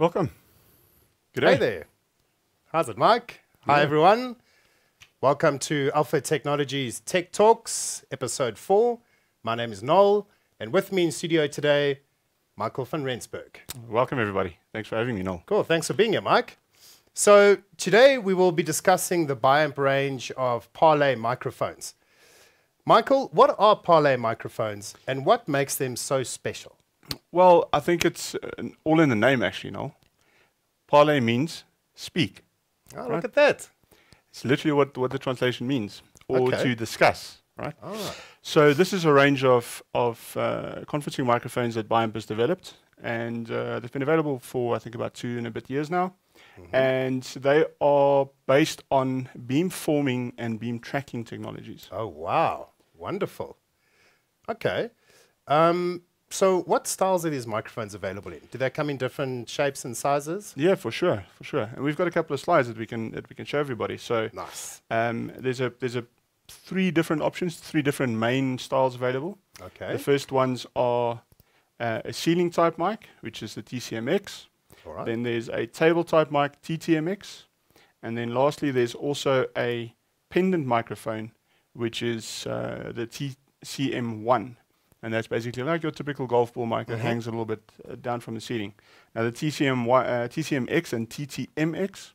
Welcome. Good day. Hey there. How's it, Mike? Hi, everyone. Welcome to Alpha Technologies Tech Talks, episode four. My name is Noel, and with me in studio today, Michael van Rensburg. Welcome, everybody. Thanks for having me, Noel. Cool. Thanks for being here, Mike. So, today we will be discussing the Biamp range of Parlé microphones. Michael, what are Parlé microphones and what makes them so special? Well, I think it's uh, all in the name, actually, Noel. Parlé means speak. Oh, Right. look at that. It's literally what, what the translation means, or Okay. to discuss, right? Ah, So this is a range of, of uh, conferencing microphones that Biamp has developed, and uh, they've been available for, I think, about two and a bit years now. And they are based on beam forming and beam tracking technologies. oh, wow. Wonderful. Okay. Um, so, what styles are these microphones available in? Do they come in different shapes and sizes? Yeah, for sure, for sure. And we've got a couple of slides that we can that we can show everybody. So Nice. um, there's a there's a three different options, three different main styles available. Okay. The first ones are uh, a ceiling type mic, which is the TCMX. All right. Then there's a table type mic, TTMX, and then lastly there's also a pendant microphone, which is uh, the TCM1. And that's basically like your typical golf ball mic that Mhm. hangs a little bit uh, down from the ceiling. Now the TCM uh, TCMX and TTMX,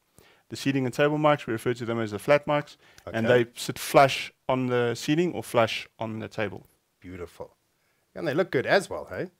the seating and table mics, we refer to them as the flat mics, and they sit flush on the ceiling or flush on the table. Beautiful. And they look good as well, hey?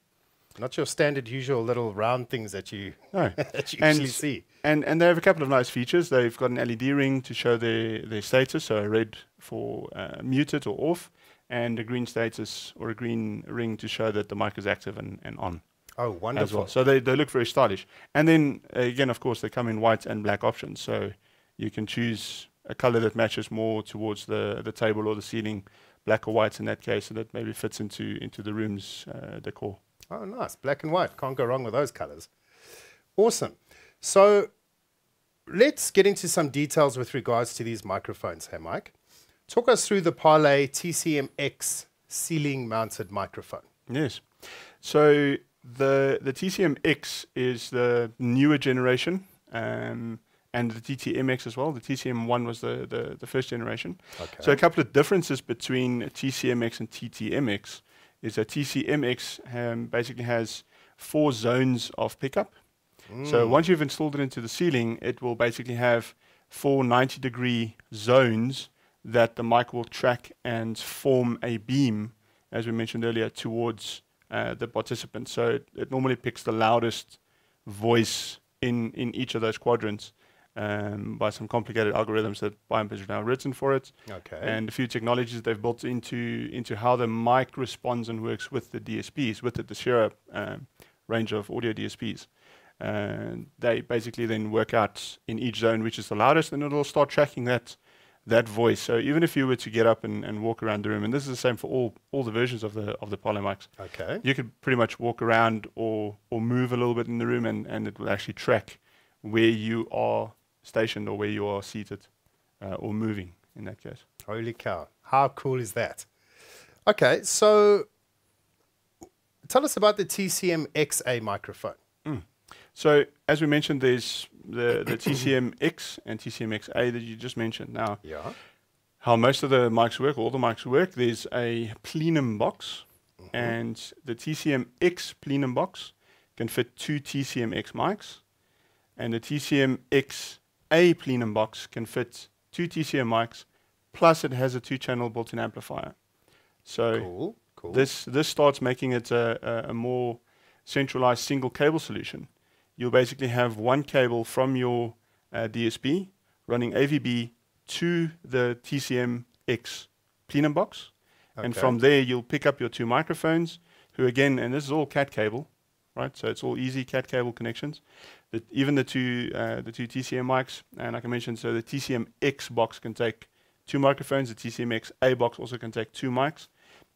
Not your standard, usual little round things that you, No. that you And usually see. And and they have a couple of nice features. They've got an LED ring to show their, their status, so a red for uh, muted or off, and a green status or a green ring to show that the mic is active and, and on Oh, wonderful. well. So they, they look very stylish. And then again, of course, they come in white and black options, so you can choose a color that matches more towards the, the table or the ceiling, black or white in that case, so that maybe fits into into the room's uh, decor. Oh, nice. Black and white. Can't go wrong with those colors. Awesome. So let's get into some details with regards to these microphones. Hey, Mike. Talk us through the Parlé TCMX ceiling mounted microphone. Yes. So the the TCMX is the newer generation, um, and the TTMX as well. The TCM1 was the, the, the first generation. Okay. So a couple of differences between TCMX and TTMX is that TCMX um, basically has four zones of pickup. So once you've installed it into the ceiling, it will basically have four 90 degree zones that the mic will track and form a beam, as we mentioned earlier, towards uh, the participant. So it, it normally picks the loudest voice in, in each of those quadrants um, by some complicated algorithms that Biamp has now written for it okay. and a few technologies they've built into into how the mic responds and works with the DSPs, with the Tesira um, range of audio DSPs. And they basically then work out in each zone which is the loudest, and it'll start tracking that that voice. So even if you were to get up and, and walk around the room, and this is the same for all all the versions of the of the Parlé mics, okay. you could pretty much walk around or or move a little bit in the room, and, and it will actually track where you are stationed or where you are seated uh, or moving in that case. Holy cow. How cool is that? Okay, so tell us about the TCM XA microphone. So as we mentioned, there's the, the TCM-X and TCM-XA that you just mentioned. Now, Yeah. how most of the mics work, all the mics work, there's a plenum box, mm-hmm. and the TCM-X plenum box can fit two TCM-X mics, and the TCM-XA plenum box can fit two TCM mics, plus it has a two-channel built-in amplifier. So Cool. Cool. this this starts making it a, a, a more centralized single cable solution. You'll basically have one cable from your uh, DSP running AVB to the TCM-X plenum box, and from there you'll pick up your two microphones. Who again, and this is all CAT cable, right? So it's all easy CAT cable connections. The, even the two uh, the two TCM mics, and like I mentioned, so the TCM-X box can take two microphones. The TCM-X-A box also can take two mics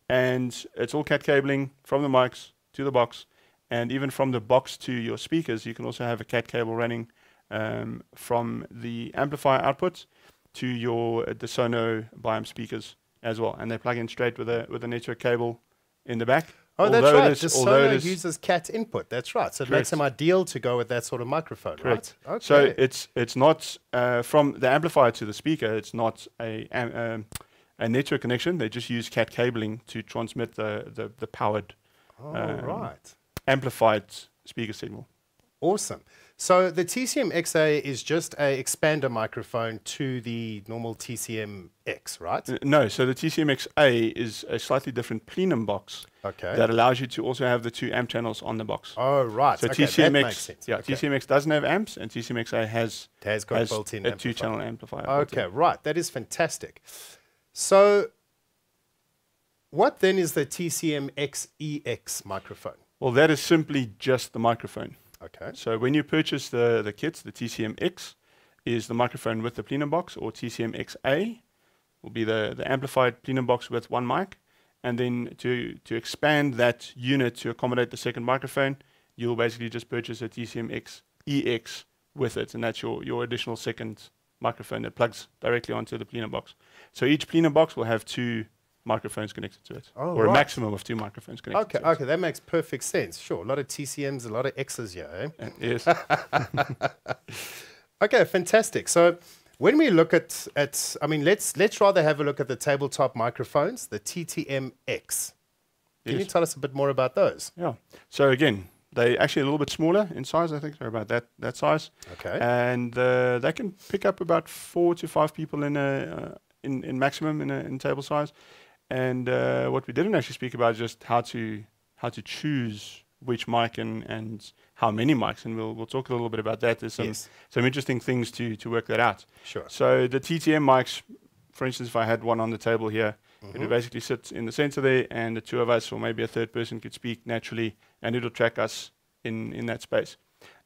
and it's all cat cabling from the mics to the box, and even from the box to your speakers, you can also have a cat cable running um, from the amplifier output to your uh, Desono Biamp speakers as well, and they plug in straight with a with a network cable in the back Oh, that's although it right. is- The although it Sono is- uses cat input. That's right. So it makes them ideal to go with that sort of microphone, Correct. right? Okay. So it's it's not uh, from the amplifier to the speaker. It's not a um, a network connection. They just use cat cabling to transmit the the, the powered oh, right. Amplified speaker signal. Awesome. So the TCM XA is just a expander microphone to the normal TCM X, right? Uh, no, so the TCMX-A is a slightly different plenum box Okay. that allows you to also have the two amp channels on the box. oh, right. So okay, makes sense. yeah, okay. TCMX doesn't have amps, and TCMX-A has It has got has built-in a two-channel amplifier. Okay, right. That is fantastic. So, what then is the TCM XEX microphone? Well, that is simply just the microphone. Okay. So when you purchase the, the kits, the TCM-X is the microphone with the plenum box, or TCM-X-A will be the, the amplified plenum box with one mic. And then to, to expand that unit to accommodate the second microphone, you'll basically just purchase a TCM-X-EX with it, and that's your, your additional second microphone that plugs directly onto the plenum box. So each plenum box will have two microphones connected to it, Oh, or right. a maximum of two microphones connected Okay, to it. okay, that makes perfect sense. Sure, a lot of TCMs, a lot of X's here. Eh? Uh, yes. Okay, fantastic. So when we look at, at I mean, let's let's rather have a look at the tabletop microphones, the TTM X. Can you tell us a bit more about those? Yeah. So again, they actually a little bit smaller in size. I think they're about that that size, Okay. and uh, they can pick up about four to five people in a uh, in in maximum in a in table size. And uh, what we didn't actually speak about is just how to how to choose which mic and and how many mics, and we'll we'll talk a little bit about that. There's some Yes. some interesting things to to work that out. Sure. So the TTM mics, for instance, if I had one on the table here, it would basically sit in the center there, and the two of us, or maybe a third person, could speak naturally, and it'll track us in in that space.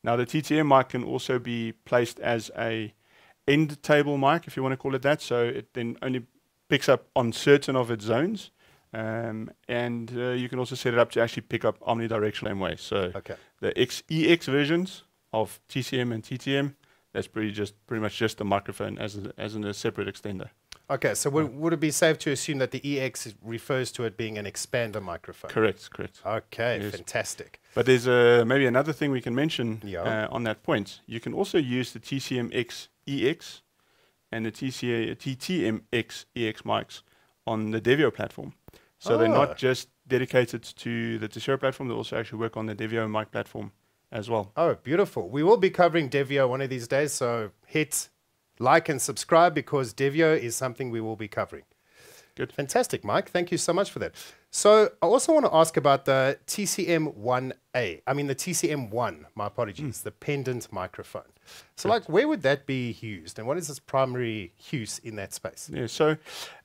Now the TTM mic can also be placed as a end table mic, if you want to call it that. So it then only picks up on certain of its zones. Um, and uh, you can also set it up to actually pick up omnidirectional M waves. So Okay. the XEX versions of TCM and TTM, that's pretty just pretty much just the microphone as a, as in a separate extender. Okay, so would, would it be safe to assume that the EX refers to it being an expander microphone? Correct, correct. Okay, Yes. fantastic. But there's uh, maybe another thing we can mention Yeah. uh, on that point. You can also use the TCM-X EX and the TCA, TTM-X EX mics on the Devio platform. So they're Ah. not just dedicated to the Tesira platform, they also actually work on the Devio mic platform as well. Oh, beautiful. We will be covering Devio one of these days, so hit like and subscribe because Devio is something we will be covering. Good. Fantastic, Mike. Thank you so much for that. So I also want to ask about the TCM1A. I mean the TCM1, my apologies, the pendant microphone. So like where would that be used and what is its primary use in that space? Yeah, so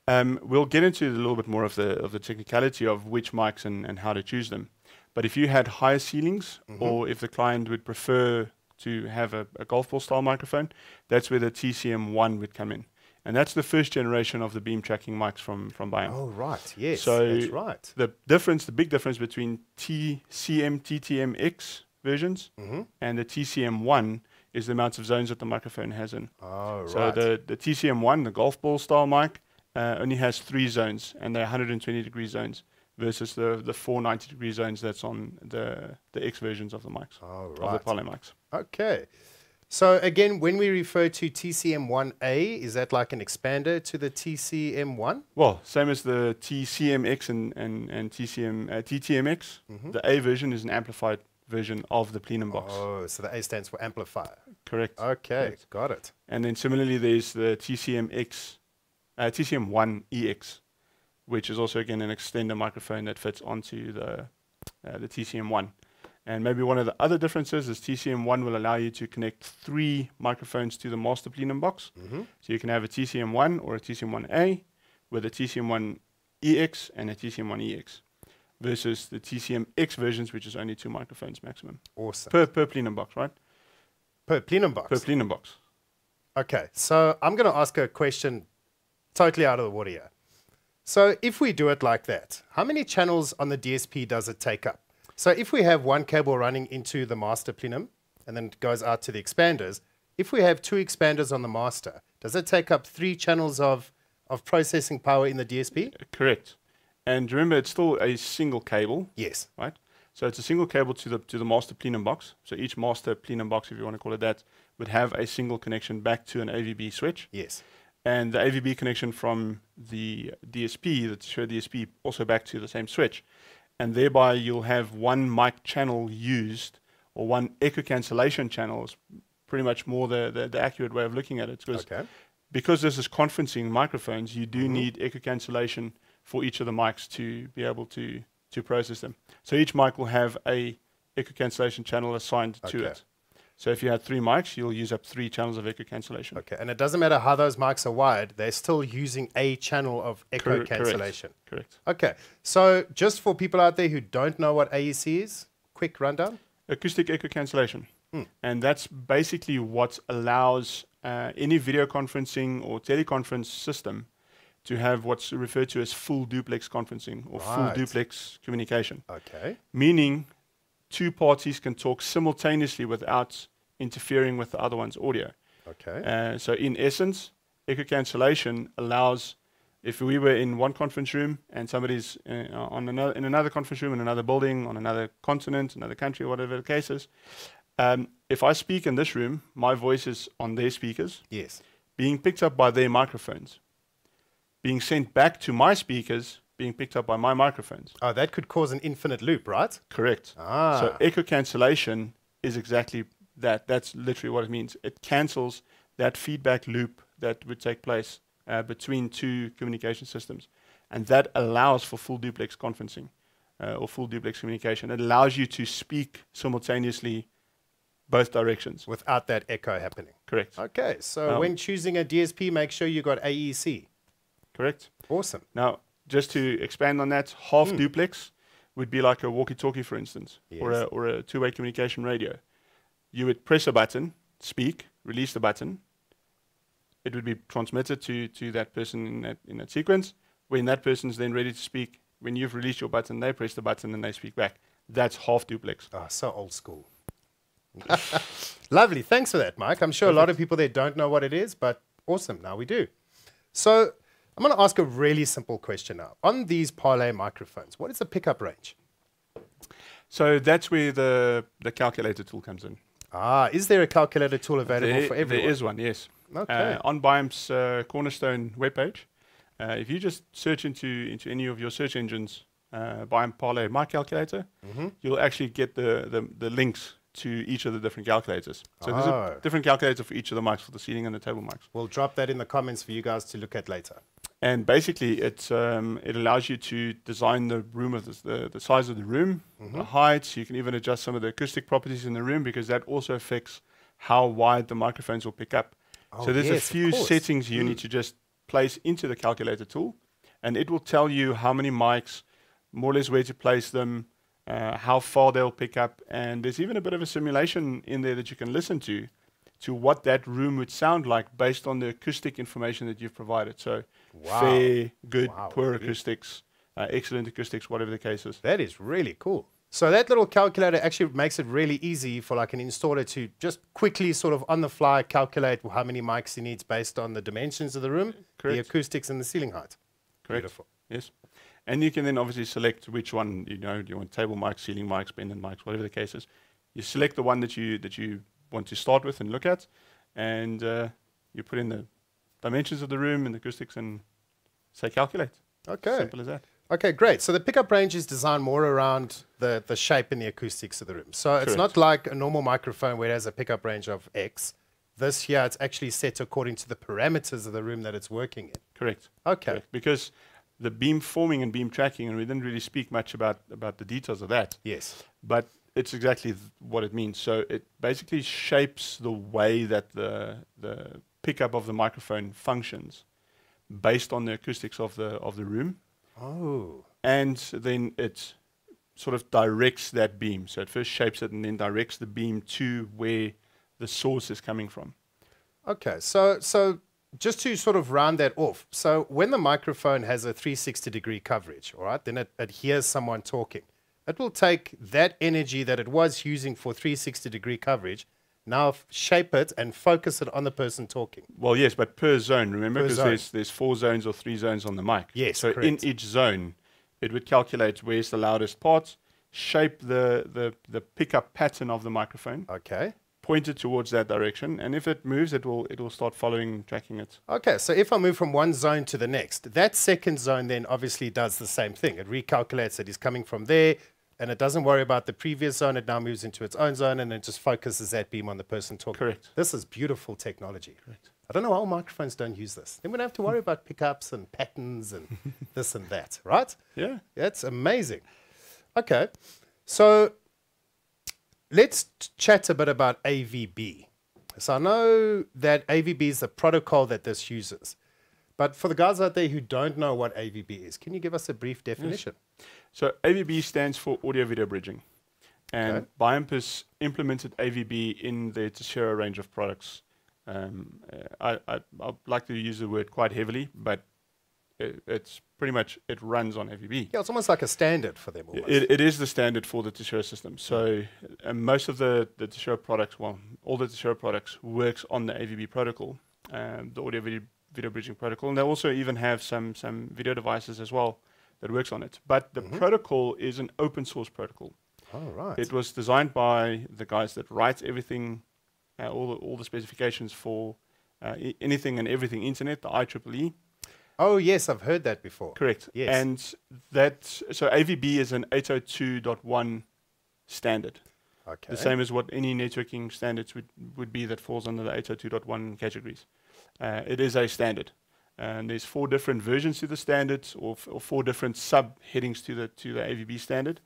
um, we'll get into a little bit more of the of the technicality of which mics and, and how to choose them. But if you had higher ceilings, or if the client would prefer to have a, a golf ball style microphone, that's where the TCM1 would come in, and that's the first generation of the beam tracking mics from from Biamp. Oh, right. Yes, So that's right. The difference, the big difference between TCM TTM-X versions Mm-hmm. and the TCM1 is the amount of zones that the microphone has in. Oh, So right. the, the TCM1, the golf ball style mic, uh, only has three zones, and they're 120 degree zones versus the, the 490 degree zones that's on the, the X versions of the mics, oh, of the right. poly mics. Okay. So again, when we refer to TCM1A, is that like an expander to the TCM1? Well, same as the TCMX and, and, and TCM, uh, TTMX, the A version is an amplified version of the plenum box. Oh, so the A stands for amplifier. Correct. Okay, Correct. got it. And then similarly, there's the TCMX, uh, TCM1EX, which is also again an extender microphone that fits onto the uh, the TCM1. And maybe one of the other differences is TCM1 will allow you to connect three microphones to the master plenum box. Mm-hmm. So you can have a TCM1 or a TCM1A with a TCM1EX and a TCM1EX versus the TCMX versions, which is only two microphones maximum Awesome. per, per plenum box, right? Per plenum box. Per plenum box. Okay, so I'm going to ask a question totally out of the water here. So if we do it like that, how many channels on the DSP does it take up? So if we have one cable running into the master plenum and then it goes out to the expanders, if we have two expanders on the master, does it take up three channels of, of processing power in the DSP? Correct. And remember, it's still a single cable, Yes. right? So it's a single cable to the to the master plenum box. So each master plenum box, if you want to call it that, would have a single connection back to an AVB switch, Yes. and the AVB connection from the DSP, the Shure DSP, also back to the same switch, and thereby you'll have one mic channel used or one echo cancellation channel. Is pretty much more the, the, the accurate way of looking at it. Because Okay. because this is conferencing microphones, you do Mhm. need echo cancellation for each of the mics to be able to to process them. So each mic will have a echo cancellation channel assigned to it. So if you had three mics, you'll use up three channels of echo cancellation. Okay. And it doesn't matter how those mics are wired, they're still using a channel of echo Cor- correct. cancellation. Correct. Okay. So just for people out there who don't know what AEC is, quick rundown. Acoustic echo cancellation. Hmm. And that's basically what allows uh, any video conferencing or teleconference system to have what's referred to as full duplex conferencing or full duplex communication. Okay. meaning two parties can talk simultaneously without interfering with the other one's audio. Okay. Uh, so, in essence, echo cancellation allows if we were in one conference room and somebody's uh, on another in another conference room in another building on another continent, another country, whatever the case is. Um, if I speak in this room, my voice is on their speakers, yes. being picked up by their microphones, being sent back to my speakers, being picked up by my microphones. Oh, that could cause an infinite loop, right? Correct. Ah. So echo cancellation is exactly that. That's literally what it means. It cancels that feedback loop that would take place uh, between two communication systems, and that allows for full duplex conferencing uh, or full duplex communication. It allows you to speak simultaneously both directions. Without that echo happening. Correct. Okay. So Um, when choosing a DSP, make sure you've got AEC. Correct. Awesome. Now, just to expand on that, half Hmm. duplex would be like a walkie-talkie, for instance, or a or a two-way communication radio. You would press a button, speak, release the button. It would be transmitted to to that person in that in that sequence. When that person's then ready to speak, when you've released your button, they press the button and they speak back. That's half duplex. Oh, so old school. Lovely. Thanks for that, Mike. I'm sure a lot of people there don't know what it is, but awesome. Now we do. So I'm going to ask a really simple question now. On these Parlé microphones, what is the pickup range? So that's where the the calculator tool comes in. Ah, is there a calculator tool available There- for everyone? There is one, yes. Okay. Uh, on Biamp's uh, Cornerstone webpage, uh, if you just search into into any of your search engines, uh, Biamp Parlé My Calculator, Mhm. you'll actually get the, the, the links to each of the different calculators. So there's Oh. a different calculator for each of the mics, for the ceiling and the table mics. We'll drop that in the comments for you guys to look at later. And basically, it's, um, it allows you to design the room of the, the, the size of the room, Mm-hmm. the heights. You can even adjust some of the acoustic properties in the room because that also affects how wide the microphones will pick up. Oh, so there's yes, a few settings you need to just place into the calculator tool, and it will tell you how many mics, more or less where to place them, uh, how far they'll pick up, and there's even a bit of a simulation in there that you can listen to, to what that room would sound like based on the acoustic information that you've provided. So Wow. fair, good, Wow, poor acoustics, uh, excellent acoustics, whatever the case is. That is really cool. So that little calculator actually makes it really easy for like an installer to just quickly sort of on the fly calculate how many mics he needs based on the dimensions of the room, the acoustics and the ceiling height. Correct. Beautiful. Yes. And you can then obviously select which one you know. Do you want table mics, ceiling mics, pendant mics, whatever the case is. You select the one that you that you want to start with and look at, and uh, you put in the dimensions of the room and the acoustics and say calculate. Okay. Simple as that. Okay, great. So the pickup range is designed more around the, the shape and the acoustics of the room. So it's not like a normal microphone where it has a pickup range of X. This here, it's actually set according to the parameters of the room that it's working in. Correct. Okay. Correct. Because the beam forming and beam tracking, and we didn't really speak much about about the details of that. Yes. but it's exactly what it means. So it basically shapes the way that the the pickup of the microphone functions based on the acoustics of the of the room, Oh. and then it sort of directs that beam. So it first shapes it and then directs the beam to where the source is coming from. Okay, so so just to sort of round that off, so when the microphone has a 360 degree coverage, all right, then it, it hears someone talking. It will take that energy that it was using for 360 degree coverage, now shape it and focus it on the person talking. Well, yes, but per zone, remember, because there's there's four zones or three zones on the mic. Yes, So correct. in each zone, it would calculate where's the loudest part, shape the, the, the pickup pattern of the microphone, Okay. point it towards that direction, and if it moves, it will it will start following, tracking it. Okay, so if I move from one zone to the next, that second zone then obviously does the same thing. It recalculates that he's coming from there, and it doesn't worry about the previous zone. It now moves into its own zone, and it just focuses that beam on the person talking. Correct. This is beautiful technology. Correct. I don't know how microphones don't use this. Then we don't have to worry about pickups and patterns and this and that, right? Yeah. That's amazing. Okay, so let's chat a bit about AVB. So I know that AVB is the protocol that this uses, but for the guys out there who don't know what AVB is, can you give us a brief definition? So AVB stands for audio video bridging. And Okay. Biompus implemented AVB in their Tesira range of products. Um, uh, I, I, I like to use the word quite heavily, but it, it's pretty much, it runs on AVB. Yeah, it's almost like a standard for them. It, it is the standard for the Tesira system. So uh, most of the, the Tesira products, well, all the Tesira products works on the AVB protocol, um, the audio video, video bridging protocol. And they also even have some, some video devices as well that works on it. But the protocol is an open source protocol. All right. It was designed by the guys that write everything, uh, all, the, all the specifications for uh, anything and everything internet, the IEEE. oh, yes, I've heard that before. Correct. Yes. And that, so AVB is an 802.1 standard. Okay. The same as what any networking standards would, would be that falls under the 802.1 categories. Uh, it is a standard. And there's four different versions to the standards or, or four different subheadings to the to the AVB standard,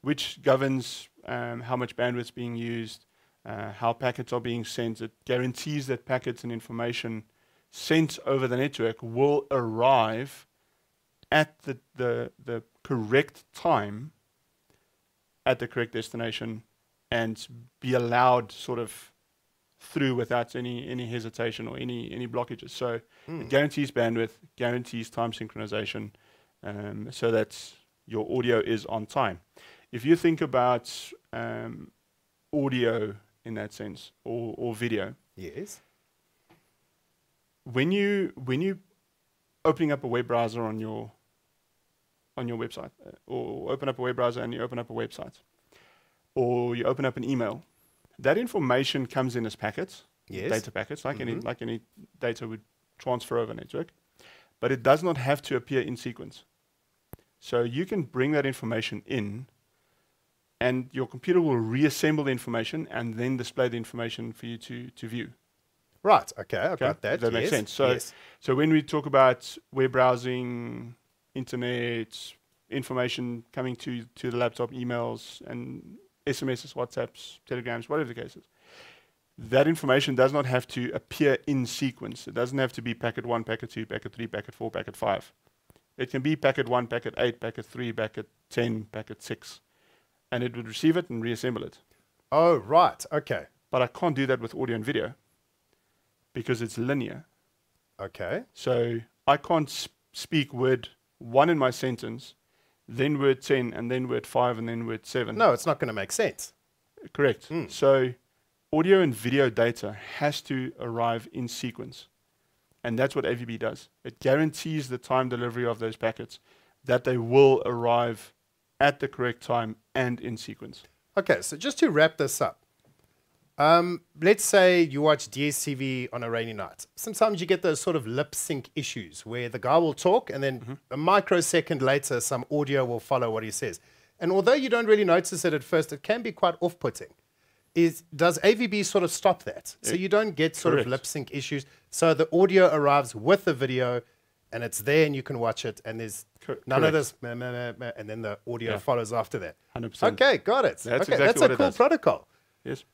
which governs um, how much bandwidth is being used, uh, how packets are being sent. It guarantees that packets and information sent over the network will arrive at the, the, the correct time at the correct destination and be allowed sort of through without any any hesitation or any any blockages. So it guarantees bandwidth, guarantees time synchronization, um, so that your audio is on time. If you think about um, audio in that sense or, or video, Yes. when you when you opening up a web browser on your on your website uh, or open up a web browser and you open up a website or you open up an email that information comes in as packets Yes. data packets like any Mhm. like any data would transfer over a network but it does not have to appear in sequence so you can bring that information in and your computer will reassemble the information and then display the information for you to to view Right. Okay. I Okay, got that. that yes. sense? So- yes. so when we talk about web browsing, internet, information coming to, to the laptop, emails and SMSs, WhatsApps, telegrams, whatever the case is, that information does not have to appear in sequence. It doesn't have to be packet one, packet two, packet three, packet four, packet five. It can be packet one, packet eight, packet three, packet ten, packet six, and it would receive it and reassemble it. Oh, right. Okay. But I can't do that with audio and video because it's linear. Okay. So I can't sp- speak word one in my sentence, then word 10, and then word 5, and then word 7. No, it's not going to make sense. Correct. Mm. So audio and video data has to arrive in sequence. And that's what AVB does. It guarantees the time delivery of those packets that they will arrive at the correct time and in sequence. Okay, so just to wrap this up, um, let's say you watch DSTV on a rainy night. Sometimes you get those sort of lip sync issues where the guy will talk and then a microsecond later, some audio will follow what he says. And although you don't really notice it at first, it can be quite off putting. Is, does AVB sort of stop that? So you don't get sort of lip sync issues. So the audio arrives with the video and it's there and you can watch it and there's none of this meh, meh, meh, and then the audio Yeah. follows after that. 100%. Okay, got it. That's okay, exactly that's a cool protocol. Yes.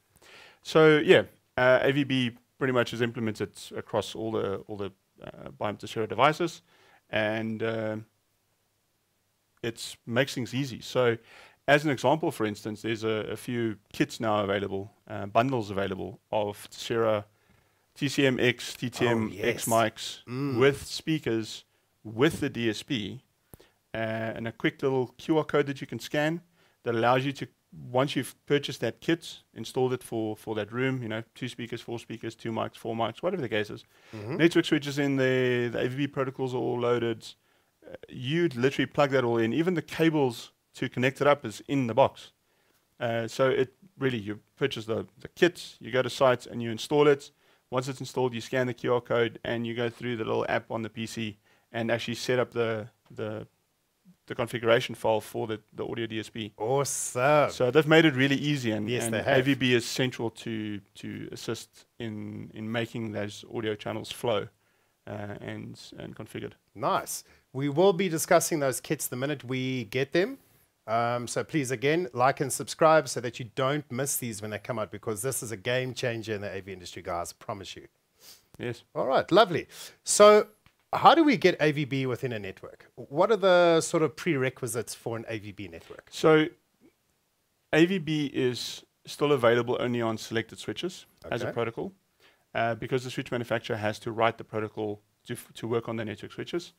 So yeah, uh, AVB pretty much is implemented across all the all the uh, Biamp Tesira devices, and uh, it makes things easy. So, as an example, for instance, there's a, a few kits now available, uh, bundles available of Tesira TCMX, X, TTM Oh, X yes. mics with speakers with the DSP, uh, and a quick little QR code that you can scan that allows you to once you've purchased that kit, installed it for, for that room, you know, two speakers, four speakers, two mics, four mics, whatever the case is. Network switches in there, the AVB protocols are all loaded. uh, you'd literally plug that all in. Even the cables to connect it up is in the box. Uh, so it really you purchase the the kit, you go to site and you install it. Once it's installed, you scan the QR code and you go through the little app on the PC and actually set up the the the configuration file for the, the audio DSP. Awesome. So they've made it really easy, and, Yes, and they have. AVB is central to to assist in in making those audio channels flow uh, and and configured. Nice. We will be discussing those kits the minute we get them. Um, so please, again, like and subscribe so that you don't miss these when they come out because this is a game changer in the AV industry, guys. I promise you. Yes. All right, lovely. So, how do we get AVB within a network? What are the sort of prerequisites for an AVB network? So AVB is still available only on selected switches as a protocol, uh, because the switch manufacturer has to write the protocol to f- to work on the network switches,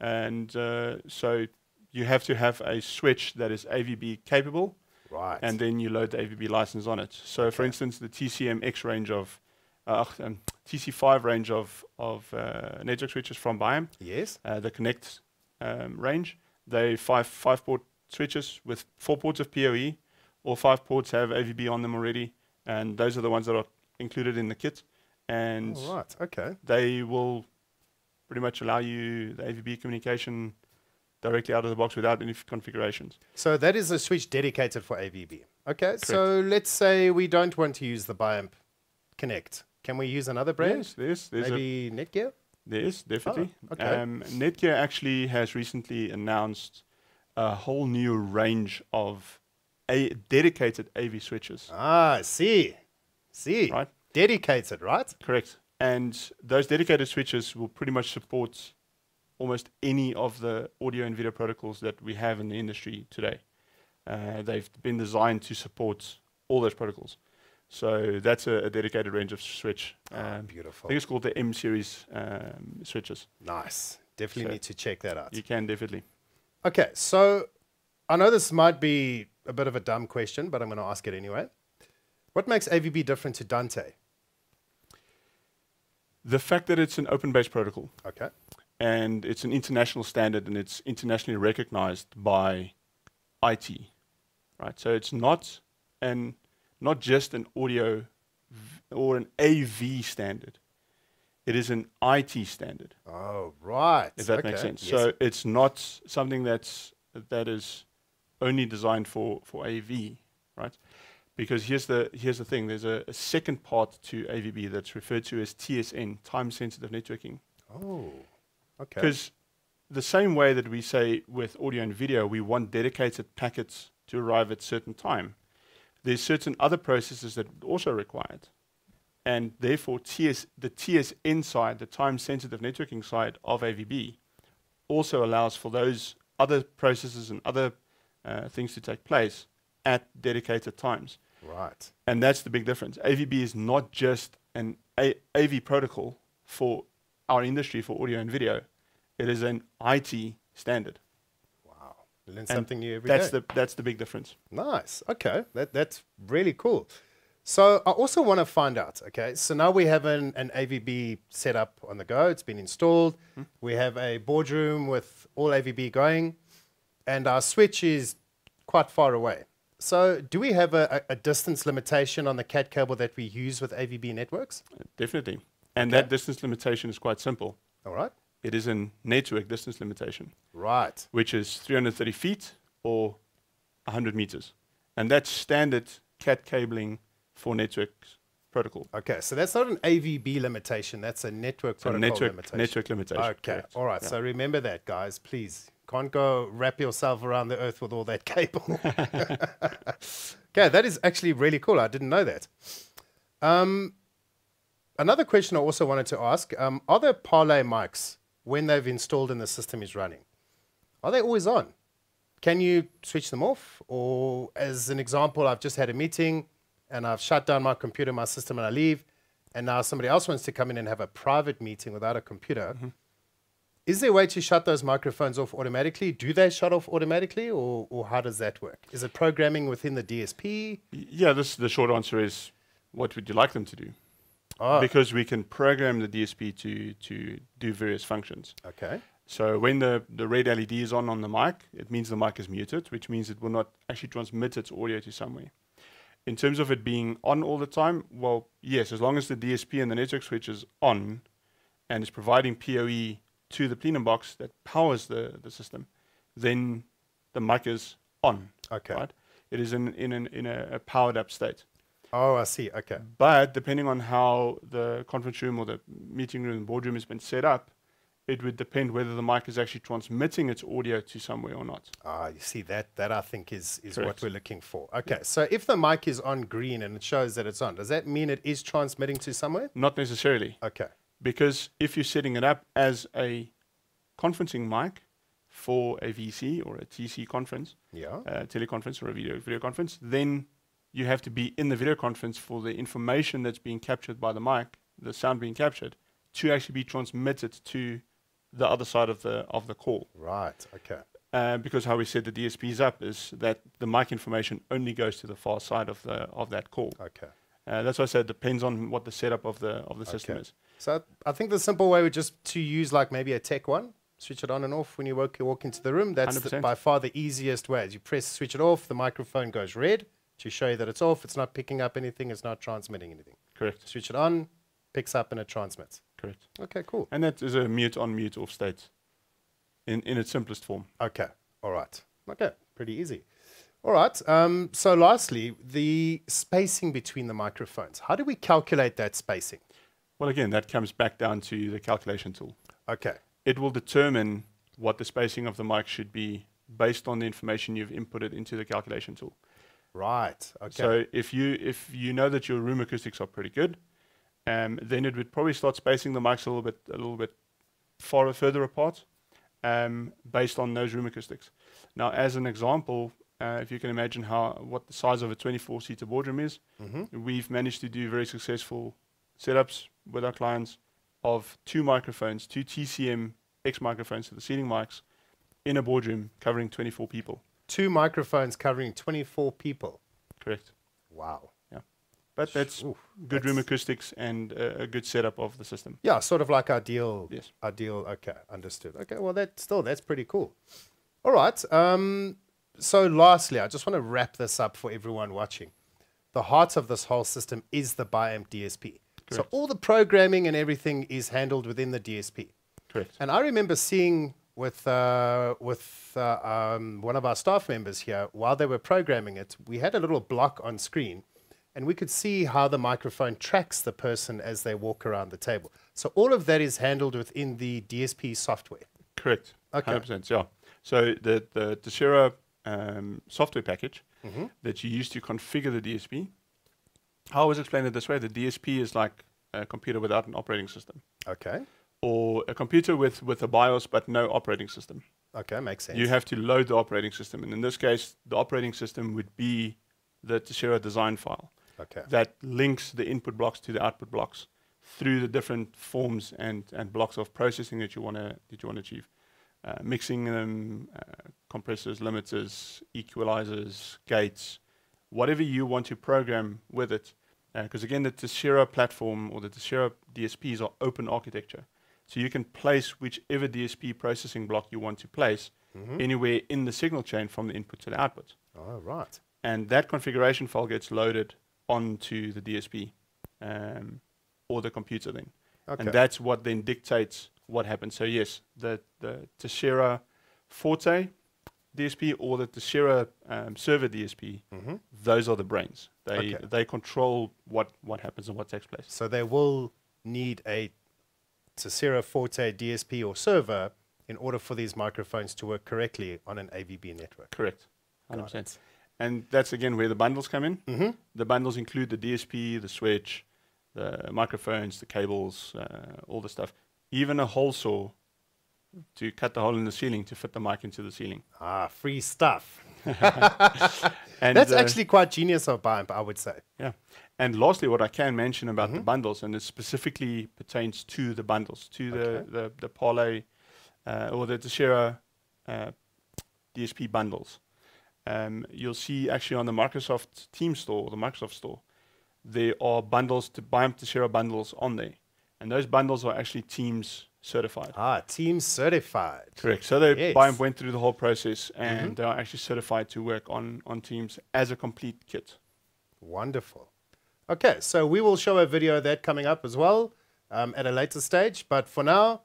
and uh, so you have to have a switch that is AVB capable, Right. and then you load the AVB license on it. So, for instance, the TCM X range of uh, um, TC5 range of of uh, network switches from Biamp, yes. uh, the Connect um, range. They five five port switches with four ports of PoE. All five ports have AVB on them already, and those are the ones that are included in the kit. And All right. Okay. they will pretty much allow you the AVB communication directly out of the box without any f- configurations. So that is a switch dedicated for AVB. Okay. So let's say we don't want to use the Biamp Connect. Can we use another brand? Yes, there's Maybe Netgear. There is definitely. Oh, okay. Um, Netgear actually has recently announced a whole new range of a dedicated AV switches. Ah, I see. See. Right. Dedicated, right? Correct. And those dedicated switches will pretty much support almost any of the audio and video protocols that we have in the industry today. Uh, they've been designed to support all those protocols. So that's a, a dedicated range of switch. Ah, Um, I beautiful. think it's called the M series um, switches. Nice. Definitely So- need to check that out. You can definitely. Okay, so I know this might be a bit of a dumb question, but I'm going to ask it anyway. What makes AVB different to Dante? The fact that it's an open-based protocol Okay. and it's an international standard and it's internationally recognized by IT, right? So it's not an not just an audio or an AV standard. It is an IT standard, Oh, right. if that okay. makes sense. Yes. So it's not something that's that is only designed for for AV, right? Because here's the here's the thing. There's a, a second part to AVB that's referred to as TSN, time sensitive networking. oh, okay. Because the same way that we say with audio and video, we want dedicated packets to arrive at certain time. There's certain other processes that are also required. And therefore, TS, the TSN side, the time sensitive networking side of AVB, also allows for those other processes and other uh, things to take place at dedicated times. Right. And that's the big difference. AVB is not just an A- AV protocol for our industry for audio and video. It is an IT standard. Learn And something new every day. That's the that's the big difference. Nice. Okay. That, that's really cool. So I also want to find out, okay, so now we have an, an AVB set up on the go. It's been installed. Hmm. We have a boardroom with all AVB going, and our switch is quite far away. So do we have a, a a distance limitation on the CAT cable that we use with AVB networks? Definitely. And Okay. that distance limitation is quite simple. All right. It is a network distance limitation, Right. which is 330 feet or 100 meters. And that's standard CAT cabling for network protocol. Okay. So that's not an AVB limitation. That's a network So protocol network, limitation. network limitation. Okay. correct. All right. Yeah. So remember that, guys. Please can't go wrap yourself around the earth with all that cable. okay, that is actually really cool. I didn't know that. Um, another question I also wanted to ask: um, Are there Parlé mics when they've installed and the system is running? Are they always on? Can you switch them off? Or, as an example, I've just had a meeting and I've shut down my computer, my system, and I leave. And now somebody else wants to come in and have a private meeting without a computer. Mm-hmm. Is there a way to shut those microphones off automatically? Do they shut off automatically, or, or how does that work? Is it programming within the DSP? Yeah, this the short answer is what would you like them to do? Oh, Because we can program the DSP to to do various functions. okay. So when the, the red LED is on on the mic, it means the mic is muted, which means it will not actually transmit its audio to somewhere. In terms of it being on all the time, well, yes, as long as the DSP and the network switch is on and is providing PoE to the plenum box that powers the, the system, then the mic is on. Okay. Right? It is in, in, an, in a, a powered up state. Oh, I see. Okay. But depending on how the conference room or the meeting room, boardroom has been set up, it would depend whether the mic is actually transmitting its audio to somewhere or not. Ah, you see that that I think is is what we're looking for. Okay, so if the mic is on green and it shows that it's on, does that mean it is transmitting to somewhere? Not necessarily, Okay. because if you're setting it up as a conferencing mic for a VC or a TC conference, Yeah. uh, teleconference or a video video conference, then you have to be in the video conference for the information that's being captured by the mic, the sound being captured, to actually be transmitted to the other side of the of the call. Right. Okay. Uh, because how we set the DSPs up is that the mic information only goes to the far side of the of that call. Okay. Uh, that's why I said it depends on what the setup of the of the system Okay. is. So I think the simple way would just to use like maybe a tech one, switch it on and off when you walk, you walk into the room. That's the, by far the easiest way. As you press switch it off, the microphone goes red to show you that it's off. It's not picking up anything. It's not transmitting anything. Correct. Switch it on, picks up and it transmits. Correct. Okay. Cool. And that is a mute on mute off state in, in its simplest form. Okay. All right. Okay. Pretty easy. All right. Um, so, lastly, the spacing between the microphones. How do we calculate that spacing? Well, again, that comes back down to the calculation tool. Okay. It will determine what the spacing of the mic should be based on the information you've inputted into the calculation tool. Right. Okay. So if you if you know that your room acoustics are pretty good, um, then it would probably start spacing the mics a little bit a little bit far further apart, um, based on those room acoustics. Now, as an example, uh, if you can imagine how what the size of a 24 seater boardroom is, Mhm. we've managed to do very successful setups with our clients of two microphones, two TCM X microphones, so the ceiling mics, in a boardroom covering 24 people. Two microphones covering 24 people. Correct. Wow. Yeah. But that's Oof, good room acoustics and uh, a good setup of the system. Yeah, sort of like ideal. Yes. Ideal. Okay, understood. Okay, well, that still that's pretty cool. All right. Um, so, lastly, I just want to wrap this up for everyone watching. The heart of this whole system is the BIAMP DSP. So all the programming and everything is handled within the DSP. Correct. And I remember seeing with uh, with uh, um, one of our staff members here while they were programming it, we had a little block on screen, and we could see how the microphone tracks the person as they walk around the table. So all of that is handled within the DSP software. Correct. Okay. 100%. Yeah. So the the Tesira um, software package Mm-hmm. that you use to configure the DSP, I always explain it this way: the DSP is like a computer without an operating system, Okay. Or a computer with with a BIOS but no operating system. Okay, makes sense. You have to load the operating system, and in this case, the operating system would be the Tesira design file. okay. that links the input blocks to the output blocks through the different forms and, and blocks of processing that you want to that you want to achieve. Uh, mixing them, uh, compressors, limiters, equalizers, gates, whatever you want to program with it. Because again, the Tesira platform or the Tesira DSPs are open architecture. So you can place whichever DSP processing block you want to place Mhm. anywhere in the signal chain from the input to the output All right. and that configuration file gets loaded onto the DSP um, or the computer then, Okay. and that's what then dictates what happens. So yes, the the Tesira Forte DSP or the Tesira um, server DSP, hmm those are the brains. They Okay. they control what what happens and what takes place. So they will need a Tesira Forte DSP or server in order for these microphones to work correctly on an AVB network. Correct, Got hundred percent. And that's again where the bundles come in. Mm-hmm. The bundles include the DSP, the switch, the microphones, the cables, uh, all the stuff. Even a hole saw to cut the hole in the ceiling to fit the mic into the ceiling. Ah, free stuff. And That's uh, actually quite genius of BIAMP, I would say. yeah. And lastly, what I can mention about the Mhm. bundles, and it specifically pertains to the bundles, to the Okay. the, the Parlé uh, or the Tesira uh, DSP bundles. Um, you'll see actually on the Microsoft Team Store, the Microsoft Store, there are bundles to buy Tesira bundles on there, and those bundles are actually Teams certified. Ah, team certified. Correct. So they Yes. Went through the whole process and they are actually certified to work on, on teams as a complete kit. Wonderful. Okay, so we will show a video of that coming up as well um, at a later stage. But for now,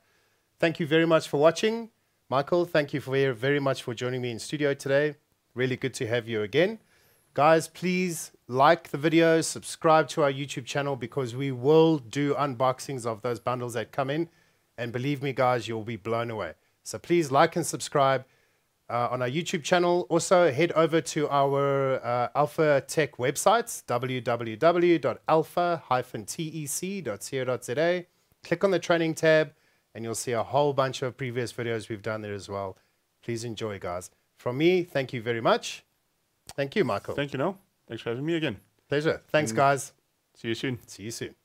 thank you very much for watching. Michael, thank you for very, very much for joining me in studio today. Really good to have you again. Guys, please like the video, subscribe to our YouTube channel because we will do unboxings of those bundles that come in. And believe me, guys, you'll be blown away. So please like and subscribe uh, on our YouTube channel. Also, head over to our uh, Alpha Tec websites, www.alpha-tec.co.za. Click on the training tab, and you'll see a whole bunch of previous videos we've done there as well. Please enjoy, guys. From me, thank you very much. Thank you, Michael. Thank you, Noel. Thanks for having me again. Pleasure. Thanks, guys. See you soon. See you soon.